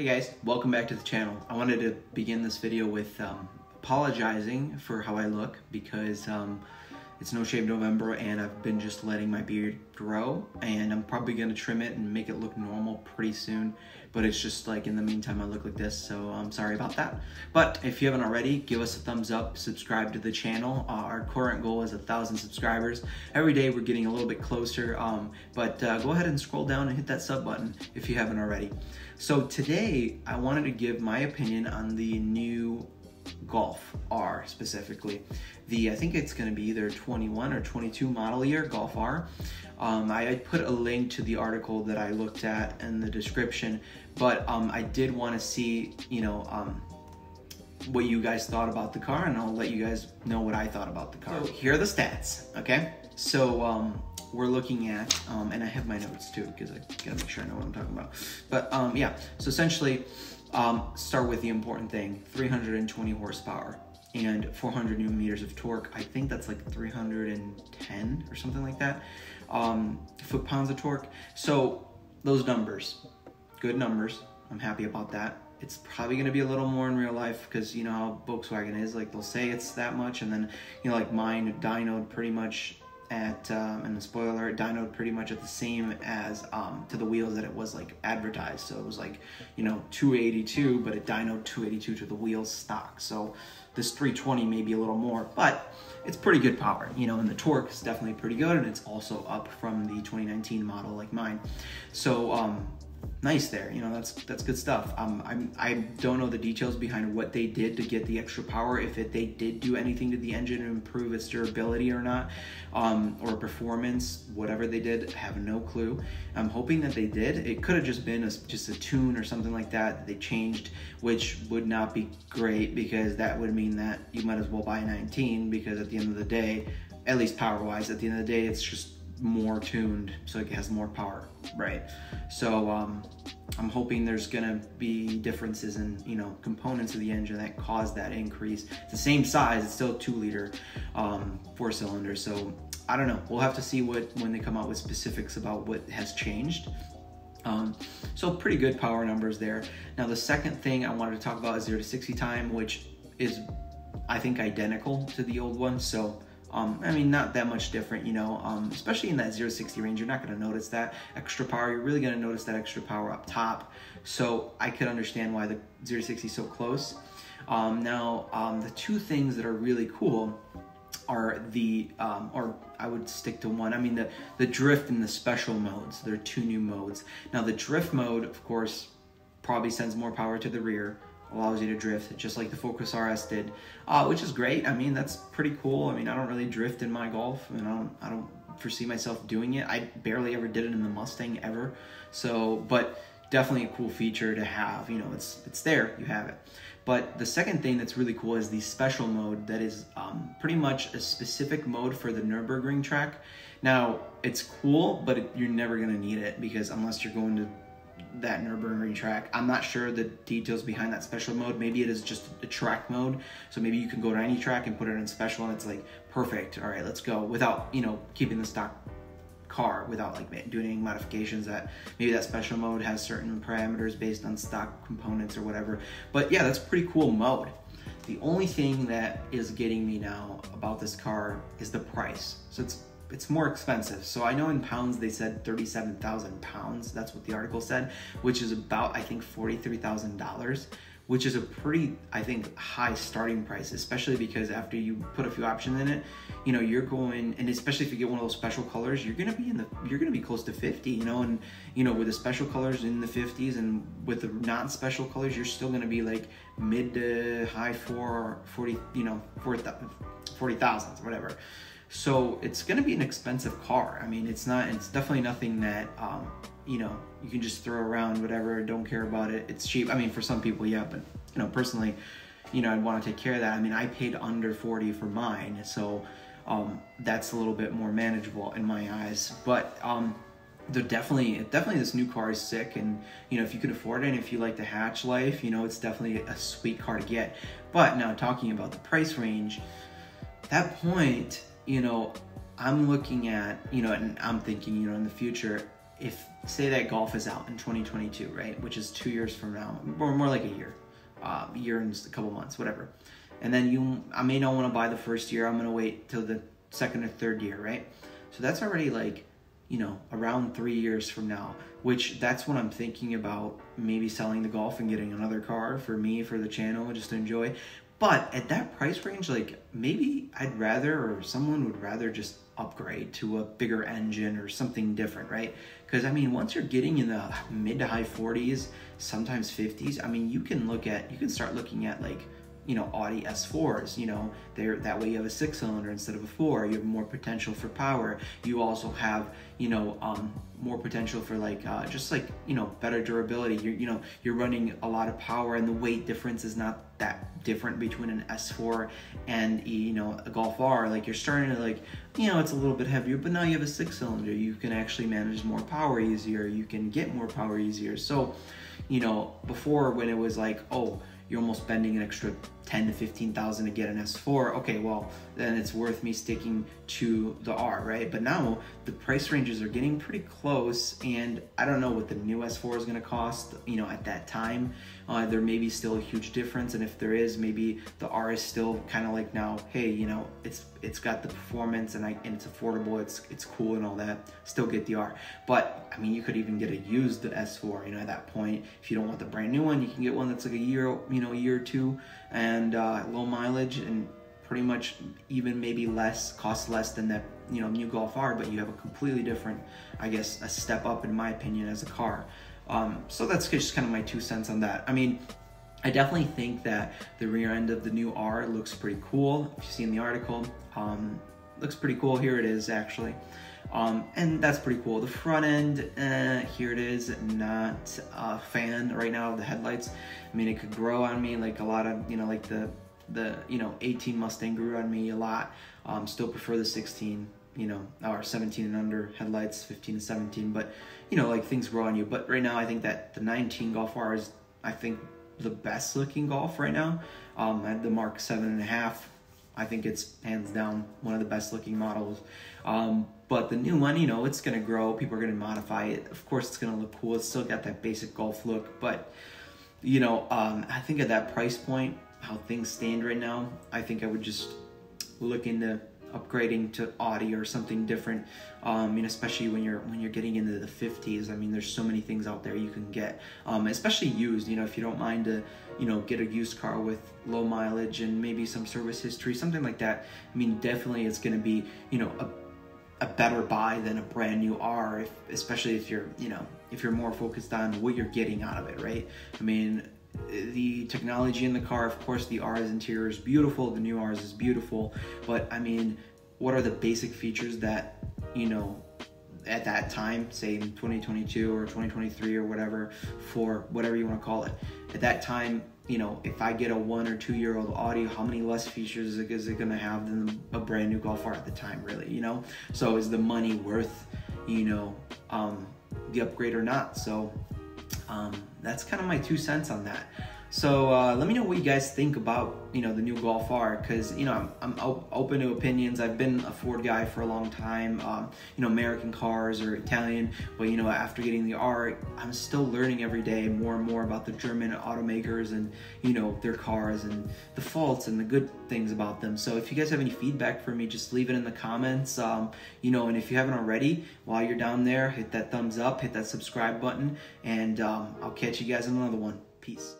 Hey guys, welcome back to the channel. I wanted to begin this video with um, apologizing for how I look because um, it's No Shave November and I've been just letting my beard grow and I'm probably gonna trim it and make it look normal pretty soon. But it's just like in the meantime I look like this, so I'm sorry about that. But if you haven't already, give us a thumbs up, subscribe to the channel. Uh, our current goal is a thousand subscribers. Every day we're getting a little bit closer, um, but uh, go ahead and scroll down and hit that sub button if you haven't already. So today I wanted to give my opinion on the new Golf R specifically. The I think it's going to be either 21 or 22 model year Golf R. Um, I, I, put a link to the article that I looked at in the description, but um, I did want to see you know um, what you guys thought about the car, and I'll let you guys know what I thought about the car. So here are the stats. Okay, so um, we're looking at, um, and I have my notes too because I gotta make sure I know what I'm talking about. But um, yeah, so essentially um, start with the important thing 320 horsepower and 400 newton meters of torque. I think that's like 310 or something like that um, foot pounds of torque. So those numbers, good numbers. I'm happy about that. It's probably going to be a little more in real life because you know how Volkswagen is. Like they'll say it's that much, and then you know like mine dynoed pretty much at um, and the spoiler dynoed pretty much at the same as um, to the wheels that it was like advertised. So it was like you know 282 but it dynoed 282 to the wheels stock. So this 320 may be a little more but it's pretty good power you know and the torque is definitely pretty good and it's also up from the 2019 model like mine. So um, nice there. You know, that's that's good stuff. Um, I'm I don't know the details behind what they did to get the extra power. If it, they did do anything to the engine to improve its durability or not, um, or performance, whatever they did, I have no clue. I'm hoping that they did. It could have just been a, just a tune or something like that, that they changed, which would not be great because that would mean that you might as well buy a 19 because at the end of the day, at least power wise, at the end of the day, it's just more tuned so it has more power right? So um, i'm hoping there's gonna be differences in you know components of the engine that cause that increase. It's the same size it's still two liter um, four cylinder so i don't know. We'll have to see what when they come out with specifics about what has changed. Um, so pretty good power numbers there. Now the second thing i wanted to talk about is 0 to 60 time which is i think identical to the old one so um, I mean, not that much different, you know, um, especially in that 0 60 range, you're not going to notice that extra power. You're really going to notice that extra power up top. So I could understand why the 0 60 is so close. Um, now, um, the two things that are really cool are the, um, or I would stick to one. I mean, the, the drift and the special modes. There are two new modes. Now, the drift mode, of course, probably sends more power to the rear allows you to drift just like the Focus RS did, uh, which is great. I mean, that's pretty cool. I mean, I don't really drift in my Golf, and I don't, I don't foresee myself doing it. I barely ever did it in the Mustang ever. So, but definitely a cool feature to have. You know, it's it's there, you have it. But the second thing that's really cool is the special mode that is um, pretty much a specific mode for the Nürburgring track. Now, it's cool, but it, you're never gonna need it because unless you're going to that Nürburgring track. I'm not sure the details behind that special mode. Maybe it is just a track mode. So maybe you can go to any track and put it in special and it's like perfect. All right, let's go without, you know, keeping the stock car without like doing any modifications that maybe that special mode has certain parameters based on stock components or whatever. But yeah, that's pretty cool mode. The only thing that is getting me now about this car is the price. So it's it's more expensive. So I know in pounds they said 37,000 pounds. That's what the article said, which is about I think $43,000, which is a pretty I think high starting price, especially because after you put a few options in it, you know, you're going and especially if you get one of those special colors, you're to be in the you're to be close to 50, you know, and you know, with the special colors in the 50s and with the non-special colors, you're still to be like mid to high 4 40, you know, 40,000 whatever. So it's going to be an expensive car. I mean, it's not. It's definitely nothing that um, you know you can just throw around whatever. Don't care about it. It's cheap. I mean, for some people, yeah, but you know, personally, you know, I'd want to take care of that. I mean, I paid under forty for mine, so um, that's a little bit more manageable in my eyes. But um, they're definitely definitely this new car is sick and you know if you can afford it and if you like the hatch life you know it's definitely a sweet car to get but now talking about the price range that point you know, I'm looking at, you know, and I'm thinking, you know, in the future, if say that golf is out in 2022, right? Which is two years from now, or more like a year, uh, year and a couple months, whatever. And then you, I may not want to buy the first year. I'm gonna wait till the second or third year, right? So that's already like, you know, around three years from now. Which that's when I'm thinking about maybe selling the golf and getting another car for me for the channel just to enjoy. But at that price range, like maybe I'd rather, or someone would rather just upgrade to a bigger engine or something different, right? Because I mean, once you're getting in the mid to high 40s, sometimes 50s, I mean, you can look at, you can start looking at like, you know, Audi S4s, you know, there that way you have a six cylinder instead of a four, you have more potential for power. You also have, you know, um, more potential for like, uh, just like, you know, better durability. You're, you know, you're running a lot of power and the weight difference is not that different between an S4 and, you know, a Golf R. Like you're starting to like, you know, it's a little bit heavier, but now you have a six cylinder. You can actually manage more power easier. You can get more power easier. So, you know, before when it was like, oh, you're almost spending an extra 10 to 15,000 to get an S4, okay, well, then it's worth me sticking to the R, right? But now the price ranges are getting pretty close and I don't know what the new S4 is gonna cost, you know, at that time. Uh, there may be still a huge difference and if there is, maybe the R is still kind of like now, hey, you know, it's it's got the performance and, I, and it's affordable, it's it's cool and all that, still get the R. But, I mean, you could even get a used S4, you know, at that point. If you don't want the brand new one, you can get one that's like a year, you know, a year or two and uh, low mileage and pretty much even maybe less, cost less than that you know new Golf R, but you have a completely different, I guess, a step up in my opinion as a car. Um, so that's just kind of my two cents on that. I mean, I definitely think that the rear end of the new R looks pretty cool. If you see in the article, um, looks pretty cool. Here it is actually. Um, and that's pretty cool. The front end, uh, here it is, not a fan right now of the headlights. I mean, it could grow on me like a lot of, you know, like the, the you know, 18 Mustang grew on me a lot. Um, still prefer the 16, you know, or 17 and under headlights, 15 to 17, but, you know, like things grow on you. But right now, I think that the 19 Golf R is, I think, the best looking Golf right now. Um, at the Mark 7.5, I think it's hands down one of the best looking models. Um, but the new one, you know, it's gonna grow. People are gonna modify it. Of course, it's gonna look cool. It's still got that basic golf look, but you know, um, I think at that price point, how things stand right now, I think I would just look into upgrading to Audi or something different. Um, mean, especially when you're when you're getting into the 50s. I mean, there's so many things out there you can get, um, especially used. You know, if you don't mind to, you know, get a used car with low mileage and maybe some service history, something like that. I mean, definitely it's going to be, you know, a a better buy than a brand new R, if, especially if you're, you know, if you're more focused on what you're getting out of it, right? I mean, the technology in the car, of course, the R's interior is beautiful, the new R's is beautiful, but I mean, what are the basic features that, you know, at that time, say in 2022 or 2023 or whatever, for whatever you want to call it, at that time, you know, if I get a one or two year old Audi, how many less features is it going to have than a brand new Golf R at the time, really, you know? So is the money worth, you know, um, the upgrade or not? So um, that's kind of my two cents on that. So uh, let me know what you guys think about you know the new Golf R because you know I'm, I'm op open to opinions. I've been a Ford guy for a long time. Um, you know American cars or Italian, but you know after getting the R, I'm still learning every day more and more about the German automakers and you know their cars and the faults and the good things about them. So if you guys have any feedback for me, just leave it in the comments. Um, you know, and if you haven't already, while you're down there, hit that thumbs up, hit that subscribe button, and um, I'll catch you guys in another one. Peace.